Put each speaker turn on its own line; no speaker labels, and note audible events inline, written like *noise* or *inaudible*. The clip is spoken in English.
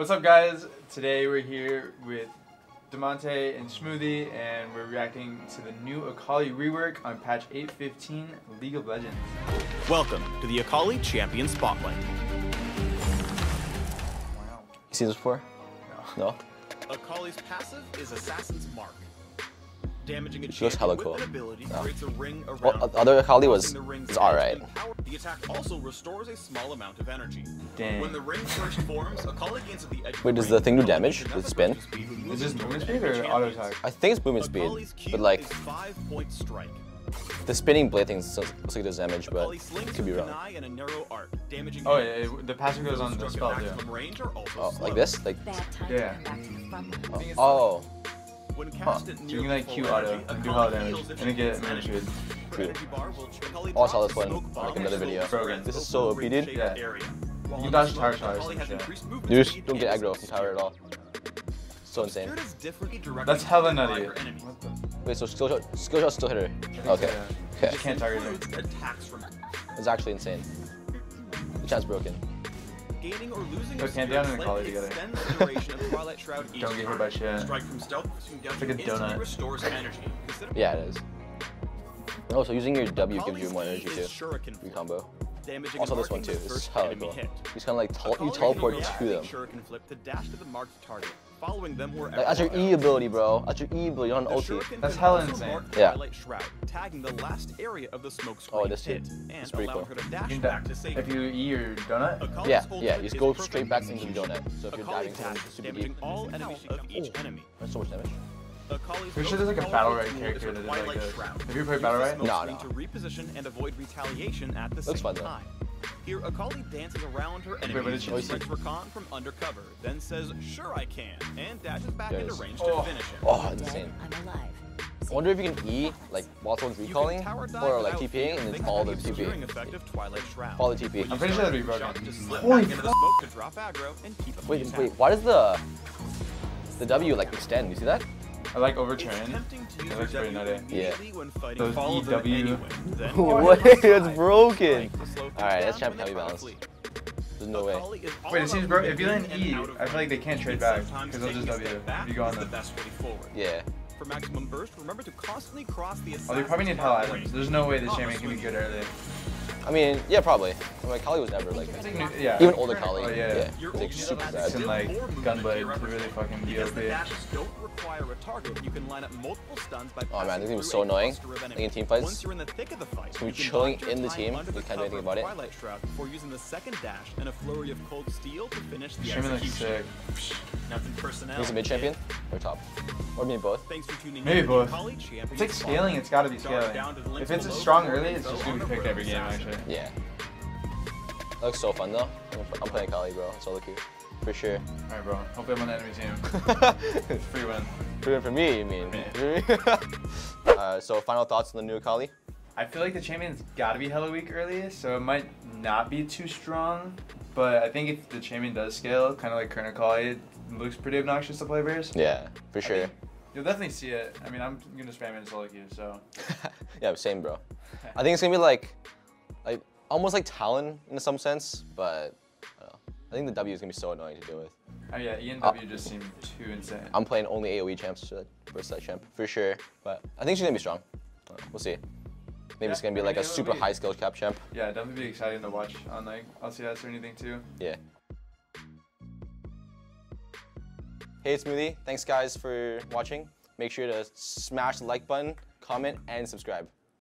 What's up, guys? Today we're here with Damonte and Smoothie, and we're reacting to the new Akali rework on patch 8.15 League of Legends.
Welcome to the Akali Champion Spotlight.
Wow.
You seen this before?
No.
No?
Akali's passive is Assassin's Mark. Damaging a
She looks hella
champion with
cool.
an ability
No.
creates a ring around uh,
Well, other Akali was
Causing
is alright.
The attack also restores a small amount of energy.
Dang.
When the ring first forms, Akali gains at the edge
Wait, does the thing do damage
to
with spin?
burst speed, who
Is
loses
this movement speed or auto attack?
I think it's movement speed, but like
five-point strike.
the spinning blade thing looks looks like it does damage, but
Akali slings
could be
a
wrong.
and a narrow arc, damaging
Oh, yeah, it- the passive goes on the spell, yeah.
range are also
Oh,
slow.
like this? Like
Bad
Yeah.
to come back to the front line.
oh,
When
Huh. So you can like Q auto and do hella damage, and then get
gets
movement
energy.
speed.
True.
energy bar will Akali
Oh, I saw this one, like another video.
Brogan.
This is so OP, dude.
Yeah. You can dodge tower charge and shit.
increased movement
don't get aggro from tower at all. So insane.
Obscured is differently directed
That's hella nutty.
Wait, so skill shot, skill shot still hit her. Okay,
Yeah.
okay,
You can't target her.
Includes attacks from
it's actually insane. The chat's broken.
Gaining or losing
Put
obscured
Pantheon and
slightly
Akali together.
extends the duration of *laughs* Twilight Shroud each
Don't get hit by shit.
Strike from stealth to
like a
instantly
donut.
restores energy. Consider
Yeah, it is. Oh, so using your W gives you more energy
is
too.
Shuriken
Free combo.
Damaging
Also
and
this one too.
the
This is
first
hella cool.
hit.
You kind of like tel- you teleport
can
to
reactivate
them.
Shuriken Flip to dash to the marked target, following them wherever.
Like, that's your E ability, bro. That's your E ability on
The
ulti.
That's
can
hella insane.
Yeah.
Shroud, tagging the last area of the smoke
Oh, this
hit,
That's
and
pretty cool.
her to
You
dash back to safety.
if you E your donut,
Akali's
Yeah, yeah, you just go straight back into the
execution.
donut. So if you're
Akali
diving from super
damaging
deep,
all enemies of each enemy.
that's so much damage.
Akali's
Pretty sure there's like a
Battlerite
character that is like this. Have you played battle
the
right?
No, no.
To reposition and avoid retaliation at the
Looks
same
fun, though.
time. Here, Akali dances around her
but
enemies, and
just-
strikes Rakan from undercover, then says, "Sure I can," and dashes back
There it
into range
Oh.
to finish him.
Oh, insane.
I'm alive.
I wonder if you can E like while someone's recalling or like TPing and then follow
to
the
the
TP.
effect of Twilight Shroud.
Follow the TP.
I'm pretty sure that'd be broken. Holy
back into the smoke to drop aggro and keep up
Wait, wait, why does the the W like extend? You see that?
I like
It's
overturn.
tempting to use
That
your
looks pretty nutty.
Yeah.
immediately when
Those EW.
anyway. *laughs*
What?
fire *laughs*
It's broken.
Strike to slow things
Alright,
let's
champ
when they
heavy
try to
balance.
flee.
There's no way.
Akali is
Wait, it seems
about
bro. If you land
in and
E,
out of
I feel like they can't trade back because they'll just
taking a
W.
step back
If you go on
the
them.
best way forward.
Yeah.
For maximum burst, remember to constantly cross the
Oh, they probably need hell
assassin's
items.
range.
There's no way this
Oh,
champion can be good early.
I mean, yeah, probably. I mean, Kali was never like
yeah.
even older Kali.
Oh, yeah.
yeah.
Your
Like
ultimate
super
has
bad.
It's like, Gunblade
to your
to really fucking
Because the
DLP.
don't require a target, you can line up multiple stuns by
Oh man,
passing
this game was so annoying.
cluster of
Like in team fights,
Once you're in the thick of the fight,
So
you
we
can
chilling in the team,
under
we can't do anything about it.
Twilight Shroud before using the second dash and a flurry of cold steel to finish the
Streaming looks
execution. Nothing personnel.
He's a mid champion or top, or maybe both.
Thanks for tuning
Maybe
in. to
both.
Akali Champion
It's like scaling. It's got to be scaling.
down to the link
If it's
below
strong
for
early, it's just gonna be picked every game. Actually.
Yeah. That looks so fun though. I'm, I'm playing Kali, bro. It's all cute. For sure.
All right, bro. Hopefully I'm on the enemy team. *laughs* Free win.
Free win for me, you mean?
Me. *laughs*
uh, so final thoughts on the new Akali?
I feel like the champion's got to be hella weak early, so it might not be too strong. But I think if the champion does scale, kind of like Kerner Kali, it looks pretty obnoxious to play versus.
Yeah, for sure.
You'll definitely see it. I mean, I'm gonna spam it in solo queue, so. *laughs*
yeah, same, bro. *laughs* I think it's gonna be like, like almost like Talon in some sense, but I, don't know. I think the W is gonna be so annoying to deal with.
Oh yeah, E and
Uh,
W just seem too insane.
I'm playing only AOE champs versus that champ for sure, but I think she's gonna be strong. Uh, We'll see. Maybe
Yeah,
it's gonna be
I
like a super
be-
high skill cap champ.
Yeah, definitely be exciting to watch on like LCS or anything too.
Yeah. Hey, it's Smoothie. Thanks guys for watching. Make sure to smash the like button, comment, and subscribe.